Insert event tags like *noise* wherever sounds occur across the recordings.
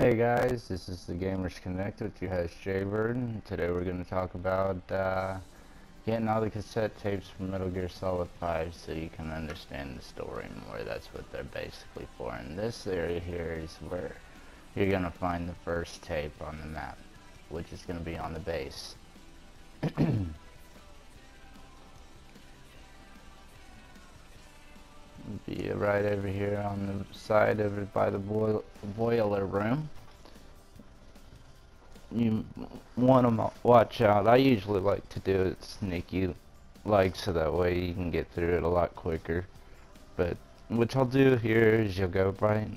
Hey guys, this is the Gamers Connect with your host Jaybird. Today we're going to talk about uh, getting all the cassette tapes from Metal Gear Solid 5 so you can understand the story more. That's what they're basically for. And this area here is where you're going to find the first tape on the map, which is going to be on the base. *clears throat* be right over here on the side over by the boil boiler room. You want to watch out. I usually like to do it sneaky like so that way you can get through it a lot quicker. But what I'll do here is you'll go right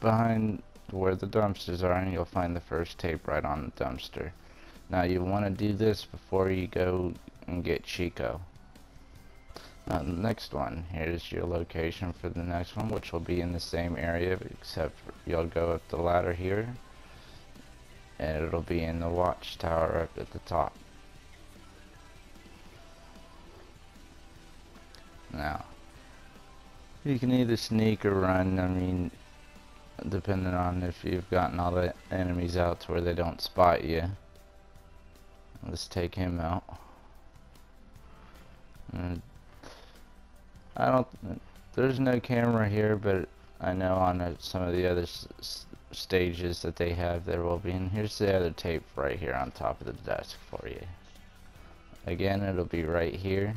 behind where the dumpsters are and you'll find the first tape right on the dumpster. Now you want to do this before you go and get Chico. Uh, the next one, here's your location for the next one, which will be in the same area, except you'll go up the ladder here, and it'll be in the watchtower up at the top. Now, you can either sneak or run, I mean, depending on if you've gotten all the enemies out to where they don't spot you. Let's take him out. And I don't. There's no camera here, but I know on some of the other stages that they have there will be. And here's the other tape right here on top of the desk for you. Again, it'll be right here,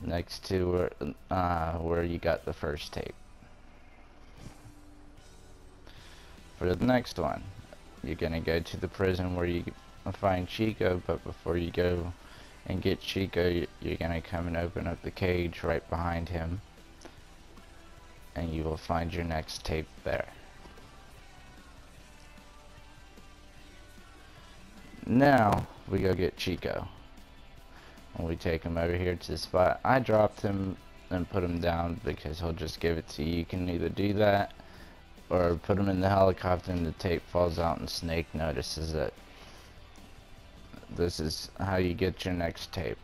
next to where, uh, where you got the first tape. For the next one, you're gonna go to the prison where you find Chico, but before you go and get Chico, you're to come and open up the cage right behind him. And you will find your next tape there. Now, we go get Chico. And we take him over here to the spot. I dropped him and put him down because he'll just give it to you. You can either do that or put him in the helicopter and the tape falls out and Snake notices it this is how you get your next tape.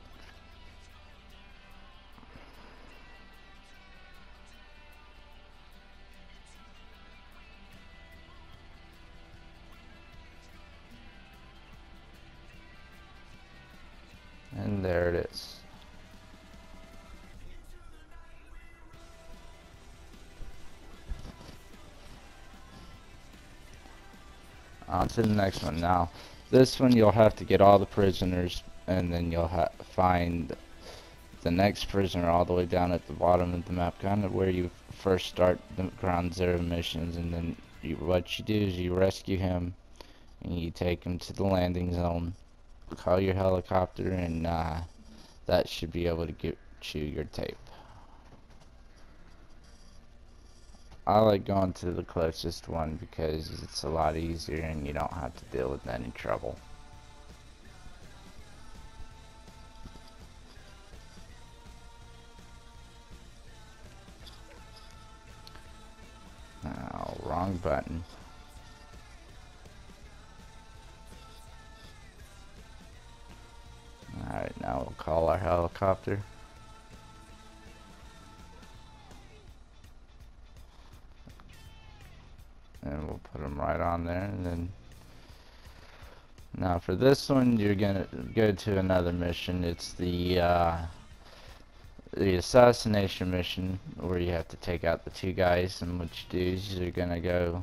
And there it is. On to the next one now. This one you'll have to get all the prisoners and then you'll find the next prisoner all the way down at the bottom of the map, kind of where you first start the ground zero missions and then you, what you do is you rescue him and you take him to the landing zone, call your helicopter and uh, that should be able to get you your tape. I like going to the closest one because it's a lot easier and you don't have to deal with any trouble. Oh, wrong button. Alright, now we'll call our helicopter. We'll put them right on there and then now for this one you're gonna go to another mission. It's the uh, the assassination mission where you have to take out the two guys and what you do is you're gonna go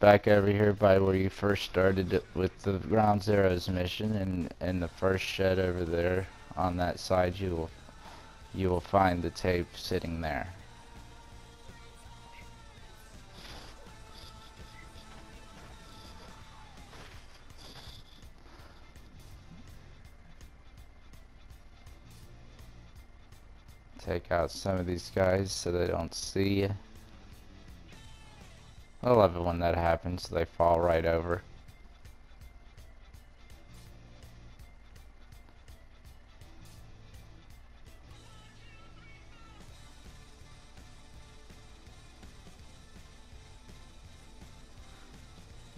back over here by where you first started with the ground zeros mission and in the first shed over there on that side you will you will find the tape sitting there take out some of these guys so they don't see you. I love it when that happens, they fall right over.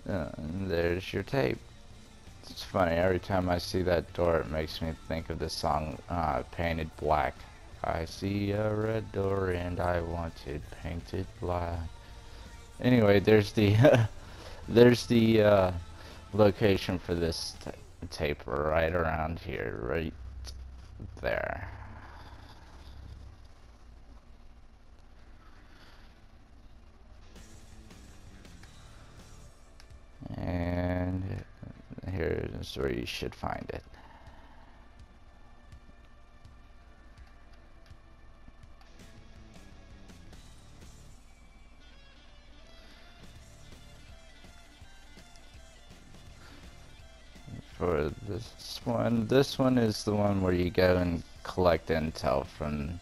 Uh, and there's your tape. It's funny, every time I see that door it makes me think of the song uh, Painted Black. I see a red door and I want it painted black. Anyway, there's the *laughs* there's the uh, location for this tape right around here, right there. And here's where you should find it. For this one. This one is the one where you go and collect intel from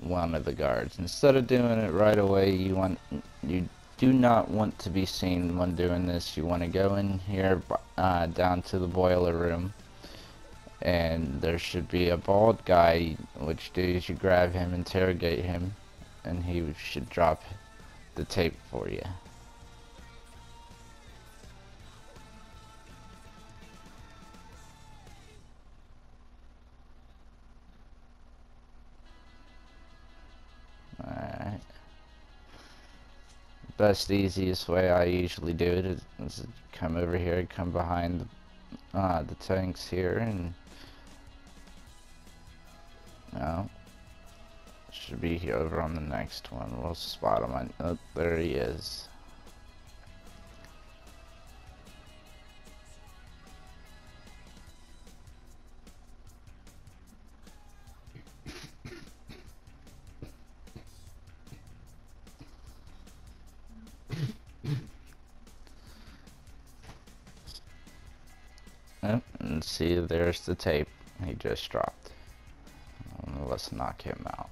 one of the guards. Instead of doing it right away, you want you do not want to be seen when doing this. You want to go in here uh, down to the boiler room and there should be a bald guy which you grab him interrogate him and he should drop the tape for you best easiest way I usually do it is, is come over here come behind uh, the tanks here and no should be over on the next one. We'll spot him on, oh, there he is and see there's the tape he just dropped. Let's knock him out.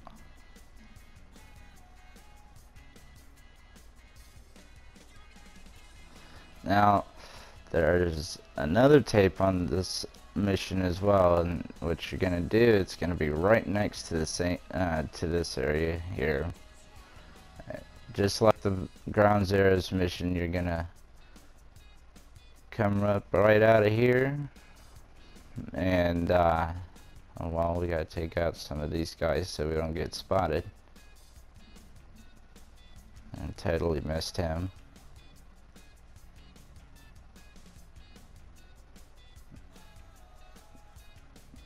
Now, there's another tape on this mission as well, and what you're gonna do, it's gonna be right next to the same uh, to this area here. Just like the Ground Zeroes mission, you're gonna come up right out of here and uh, oh, well we gotta take out some of these guys so we don't get spotted. And totally missed him.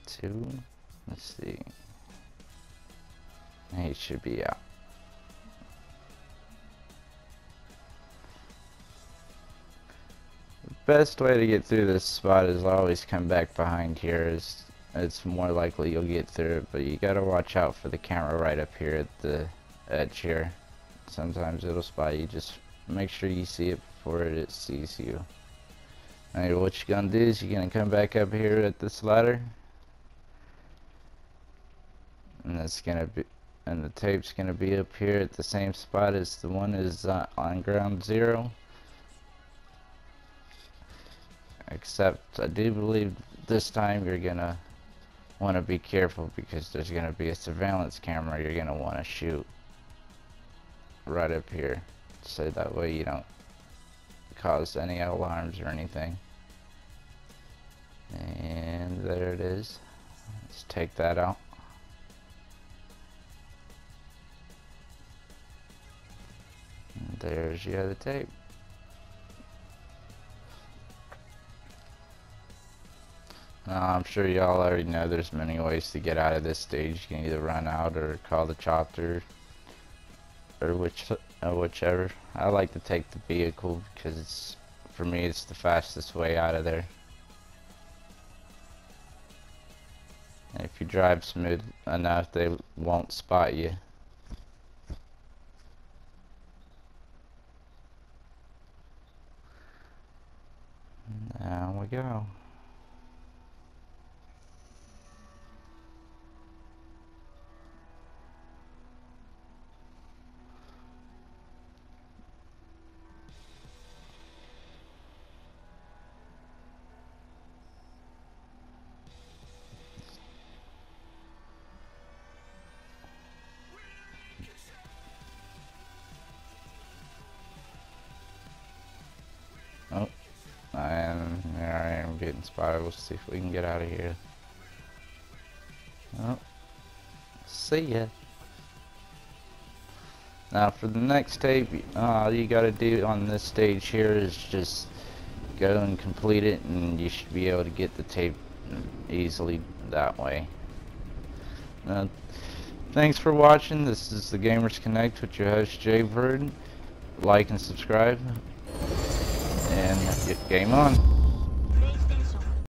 Two let's see. He should be out best way to get through this spot is always come back behind here. It's more likely you'll get through it, but you gotta watch out for the camera right up here at the edge here. Sometimes it'll spot you. Just make sure you see it before it sees you. Alright, what you're gonna do is you're gonna come back up here at this ladder. And it's gonna be and the tape's gonna be up here at the same spot as the one is uh, on ground zero except I do believe this time you're gonna want to be careful because there's gonna be a surveillance camera you're gonna want to shoot right up here. So that way you don't cause any alarms or anything. And there it is. Let's take that out. There's your other tape I'm sure y'all already know there's many ways to get out of this stage. You can either run out or call the chopper or which uh, whichever. I like to take the vehicle because it's for me it's the fastest way out of there. And if you drive smooth enough they won't spot you. There we go. Spotted. Let's see if we can get out of here. Oh, see ya. Now for the next tape, uh, all you gotta do on this stage here is just go and complete it and you should be able to get the tape easily that way. Uh, thanks for watching. This is the Gamers Connect with your host Jay Bird. Like and subscribe and get game on.